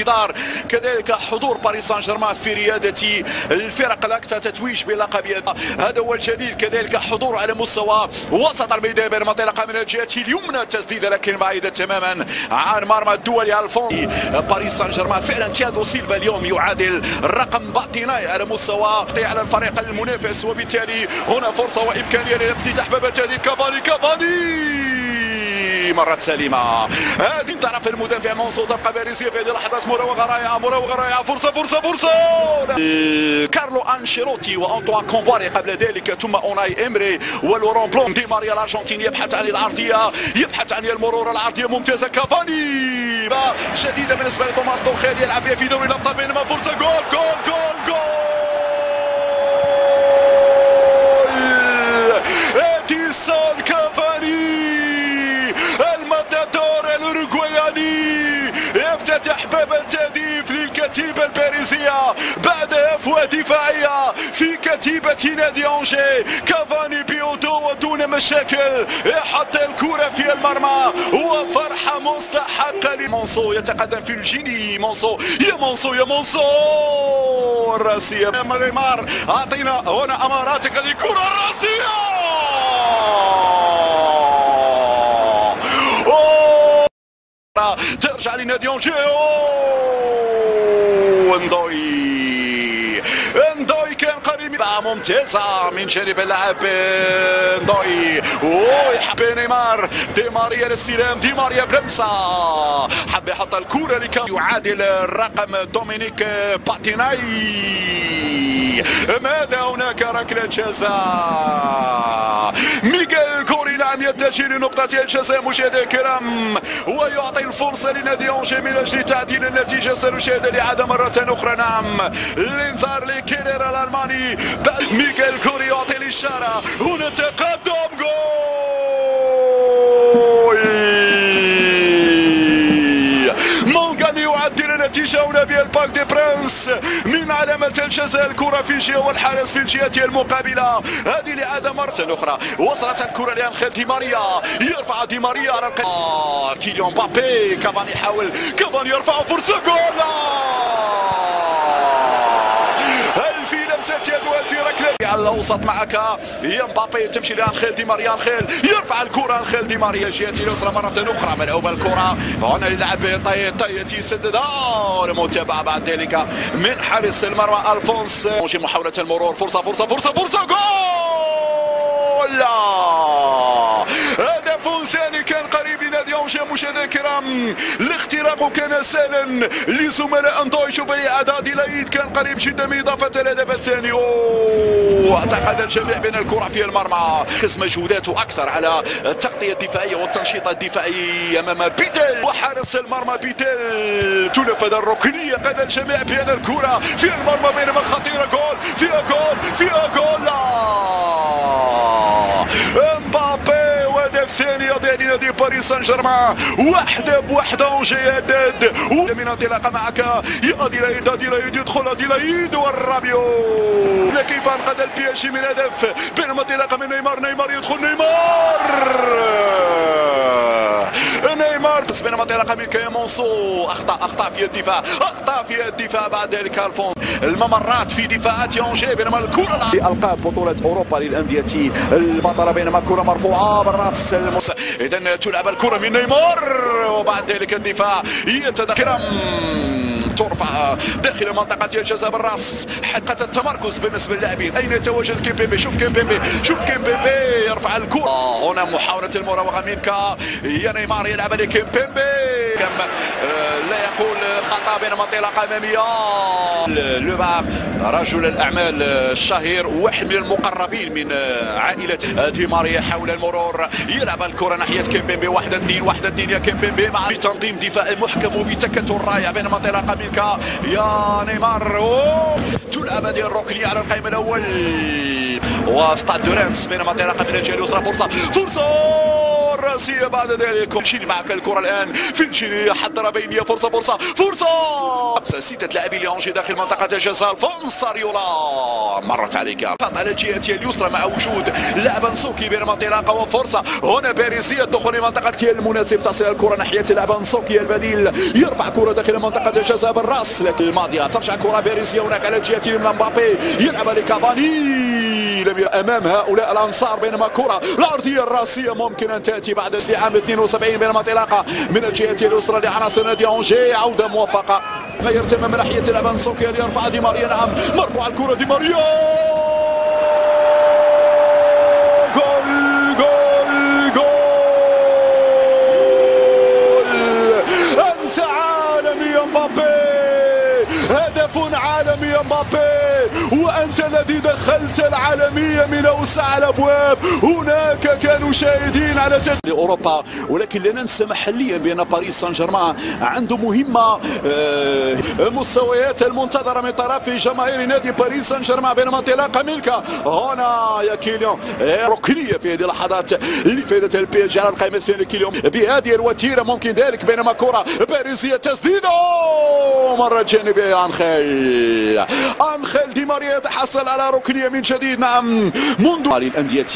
انتظار كذلك حضور باريس سان جيرمان في ريادة الفرق الأكثر تتويج بلقب هذا هو الجديد. كذلك حضور على مستوى وسط الميدان بين منطقه من الجهة اليمنى التسديده لكن بعيدة تماما عن مرمى الدولي الفون باريس سان جيرمان فعلا تيادو سيلفا اليوم يعادل رقم باطيناي على مستوى على الفريق المنافس. وبالتالي هنا فرصة وإمكانية لافتتاح بابات هذه كافاني كافاني! مرة سليمة. هذه طرف المدافع منصور تبقى باريسية في هذه اللحظات مراوغة رائعة مراوغة رائعة فرصة فرصة فرصة! كارلو أنشيلوتي وأنطوان كومباري قبل ذلك. ثم أوناي إمري ولورون بلون دي ماريا الارجنتيني يبحث عن العرضية يبحث عن المرور العرضية ممتازة كافاني. شديدة بالنسبة لتوماس توخيل يلعب في دوري الأبطال بينما فرصة. جول جول جول جول! كافاني الماتادور الأوروغواياني يفتتح باب التهديف للكتيبة الباريسية بعد هفوة دفاعية في كتيبة نادي أنجي. كافاني بيوتو ودون مشاكل. يحط الكرة في المرمى. وفرحة مستحقة لمونسو. يتقدم في الجيني. مونسو. يا مونسو يا مونسو. الراسية. نيمار. أعطينا هنا أماراتك هذه كرة راسية ترجع لنادي أنجي إندوي. إندوي كان قريب. ممتازة من جانب اللاعب إندوي. ويحب نيمار. دي ماريا للسلام. دي ماريا بلمسة. حب يحط الكرة لكي يعادل الرقم دومينيك باتيناي. ماذا هناك؟ ركلة جزاء. نعم يتجه لنقطة الجزاء مشاهدة الكرام ويعطي الفرصة لنادي أنجي من أجل تعديل النتيجة. سنشاهد الإعادة مرة أخرى. نعم الانذار لكيلر الألماني ميغيل كوري يعطي الإشارة. هنا تقدم جول! النتيجة هنا بالبارك دي برانس من علامة الجزاء الكرة في جهة والحارس في الجهة المقابلة. هذه الإعادة مرة أخرى. وصلت الكرة لأنخيل دي ماريا. يرفع دي ماريا آه كيليان بابي كافاني يحاول. كافاني يرفع فرصة. جول! هل في لمسة يد في ركلة على الأوسط معك. يا مبابي تمشي لأنخيل دي ماريا أنخيل يرفع الكرة أنخيل دي ماريا الجهة اليسرى مرة أخرى ملعوبة الكرة. هنا يلعب طي طي يسدد المتابعة بعد ذلك من حارس المرمى ألفونس. محاولة المرور. فرصة فرصة فرصة فرصة. جول! هدف ثاني كان قريب لنادي أنجي مشاهدينا الكرام. الاختراق كان سهلا لزملاء أندوي. شوف الاعاده ديلايد كان قريب جدا من إضافة الهدف الثاني. أعتقد الجميع بان الكرة في المرمى. ركز مجهوداته أكثر على التغطية الدفاعية والتنشيط الدفاعي أمام بيتل وحارس المرمى بيتل تنفذ الركنية قد الجميع بأن الكرة في المرمى بينما خطيره جول فيها جول فيها جول. لا. وهدف ثاني يضيع لنادي باريس سان جيرمان واحدة بوحدة انجي هداد من انطلاقة معك. يا اديلايد اديلايد يدخل اديلايد والرابيو. كيف انقذ البي إس جي من هدف؟ بينما انطلاقة من نيمار نيمار يدخل نيمار! نيمار بس بينما انطلاقة من كيمونسو. أخطأ أخطأ في الدفاع أخطأ في الدفاع بعد ذلك الفون الممرات في دفاعات يونجي بينما الكرة ألقاب بطولة أوروبا للأندية البطلة بينما كرة مرفوعة بالرأس المس... اذا تلعب الكرة من نيمار وبعد ذلك الدفاع. يتذكرم ترفع داخل منطقة الجزاء بالراس. حلقة التمركز بالنسبة للاعبين. أين يتواجد كيمبيمبي؟ شوف كيمبيمبي. شوف كيمبيمبي. يرفع الكرة. آه هنا محاولة المراوغة منك. يا نيمار يلعب لكيمبيمبي. كم لا يقول خطأ بينما انطلاقة أمامية. لوباب رجل الأعمال الشهير واحد من المقربين من عائلة دي ماريا حول المرور. يلعب الكرة ناحية كيمبيمبي. واحد اثنين واحد اثنين يا كيمبيمبي. مع بتنظيم دفاع محكم وبتكتل رائع بينما انطلاقة منك يا نيمار. تلعب هذه الركنية على القائم الأول. وستاد دورانس بينما انطلاقة من الجهة اليسرى. فرصة فرصة! الرأسية بعد ذلك. فينشيني معك الكرة الآن. فينشيني حضر بينية فرصة فرصة فرصة. ستة لاعبين لأنجي داخل منطقة الجزاء. الفونس ريولا. مرت عليك. على الجهة اليسرى مع وجود لاعب نسوكي بين منطقة وفرصة. هنا باريسية الدخول لمنطقة المناسب. تصل الكرة ناحية لاعب نسوكي البديل. يرفع كرة داخل منطقة الجزاء بالرأس لكن الماضية ترجع كرة باريسية هناك على اليمنى مبابي يلعب لكافاني. أمام هؤلاء الأنصار بينما كرة الارضيه الراسيه ممكن أن تأتي بعد عام 72 بينما انطلاقه من الجهة اليسرى لعناصر نادي اونجي عودة موفقة. ما يرتم من ناحية لعبان سوكيا ليرفع دي ماريا نعم. مرفوع الكرة دي ماريا. هدف عالمي مبابي وأنت الذي دخلت العالمية من أوسع الأبواب. هناك كانوا شاهدين على جد لأوروبا ولكن لا ننسى محليا بأن باريس سان جيرمان عنده مهمة آه، مستويات المنتظرة من طرف جماهير نادي باريس سان جيرمان بينما انطلاقة ملكة هنا يا كيليون ركنية في هذه اللحظات لفائدة البي إس جي على القائم الثاني كيليون بهذه الوتيرة ممكن ذلك بينما كرة باريسية تسديدة مرة جانبية أنخيل. أنخيل دي ماريا يتحصل على ركنية من جديد نعم. منذ الأندية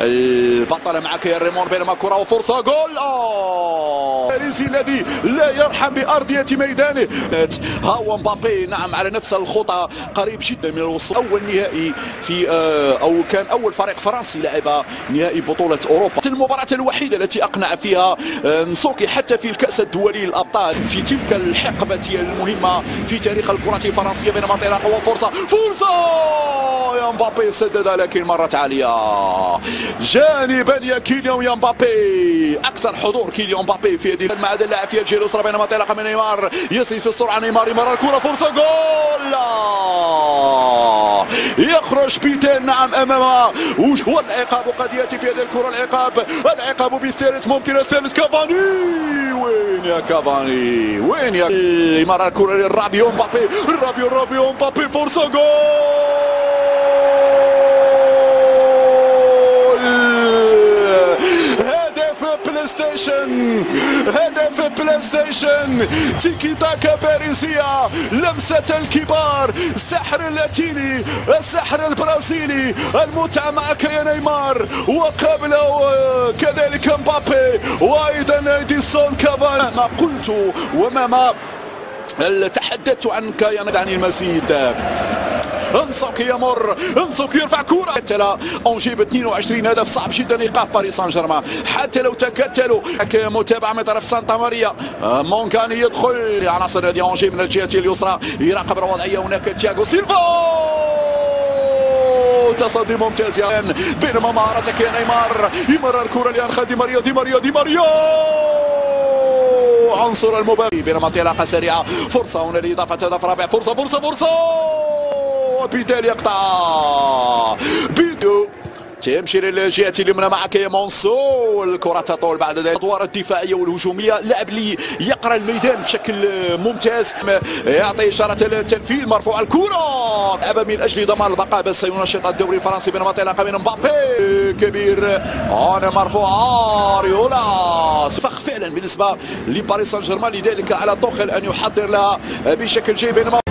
البطلة معك يا ريمون بينما كرة وفرصة جول! أوه باريسي الذي لا يرحم بأرضية ميدانه. هاو مبابي نعم على نفس الخطى قريب جدا من الوصول. أول نهائي في أو كان أول فريق فرنسي لعب نهائي بطولة أوروبا. المباراة الوحيدة التي أقنع فيها نسوكي حتى في الكأس الدولي الأبطال. في تلك الحقبة المهمة في تاريخ الكرة الفرنسية بينما انطلاقة وفرصة. فرصة! يا مبابي سدد لكن مرت عالية جانبا يا كيليان يا مبابي. أكثر حضور كيليان مبابي في هذه مع هذا اللاعب في الجهة اليسرى بينما انطلاقة من نيمار. يسري في السرعة نيمار يمر الكرة فرصة جول! يخرج بيتين نعم أمامها والعقاب قد يأتي في هذه الكرة؟ العقاب العقاب بالثالث ممكن الثالث. كافاني! وين يا كافاني؟ وين يا يمر الكرة للرابيو مبابي. الرابيو الرابيو مبابي فرصة جول هدف بلاي ستيشن هدف بلاي ستيشن تيكي تاكا باريسيا لمسة الكبار السحر اللاتيني السحر البرازيلي المتعة معك يا نيمار وقبله كذلك مبابي وأيضا اديسون كافاني ما قلت وما ما تحدثت عنك يا عن المزيد. انسوك يمر انسوك يرفع كرة قتل أنجيب 22 هدف صعب جدا ايقاف باريس سان جيرمان حتى لو تكتلوا متابعة من طرف سانتا ماريا. مونكاني يدخل عناصر نادي أنجيب من الجهة اليسرى. يراقب الوضعية هناك تياغو سيلفا. تصدي ممتاز يا بينما مهارتك يا نيمار. يمرر الكرة لأنخال دي ماريا دي ماريا دي ماريا. عنصر المباري بينما انطلاقة سريعة. فرصة هنا لإضافة هدف رابع. فرصة فرصة فرصة. وبالتالي يقطع. بيدو. تمشي للجهة اليمنى معك يا مونسو الكرة تطول بعد ذلك. الأدوار الدفاعية والهجومية. لاعب اللي يقرأ الميدان بشكل ممتاز. يعطي إشارة التنفيذ مرفوع الكرة. لعب من أجل ضمان البقاء. بل سينشط الدوري الفرنسي بينما انطلاقة من مبابي. كبير. هنا مرفوع. ريولا فخ فعلا بالنسبة لباريس سان جيرمان. لذلك على توخل أن يحضر لها بشكل جيد بينما